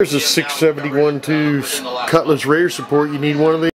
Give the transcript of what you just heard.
There's a 671 2 Cutlass rear support. You need one of these.